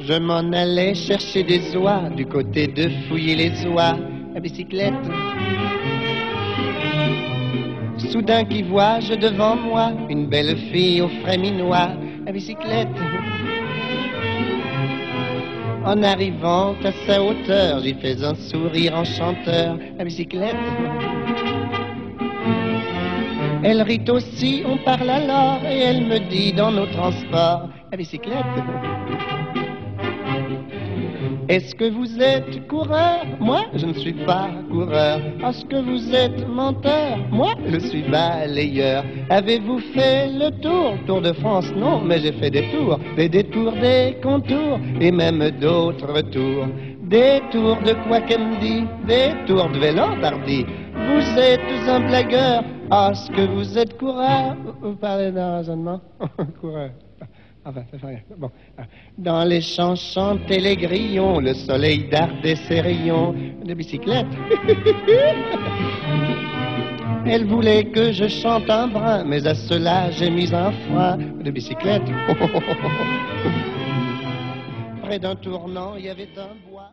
Je m'en allais chercher des oies du côté de fouiller les oies à bicyclette. Soudain qui vois-je devant moi une belle fille au frais minois à bicyclette. En arrivant à sa hauteur, j'y fais un sourire enchanteur à bicyclette. Elle rit aussi, on parle alors, et elle me dit dans nos transports à bicyclette. Est-ce que vous êtes coureur? Moi, je ne suis pas coureur. Est-ce que vous êtes menteur? Moi, je suis balayeur. Avez-vous fait le tour? Tour de France Non, mais j'ai fait des tours. Des détours, des contours, et même d'autres tours. Des tours de dit? Des tours de vélo tardi. Vous êtes un blagueur. Est-ce que vous êtes coureur? Vous parlez d'un raisonnement? Coureur. Enfin, ça fait rien. Bon. Dans les champs chantaient les grillons, le soleil dardait ses rayons de bicyclette. Elle voulait que je chante un brin, mais à cela j'ai mis un frein de bicyclette. Près d'un tournant, il y avait un bois.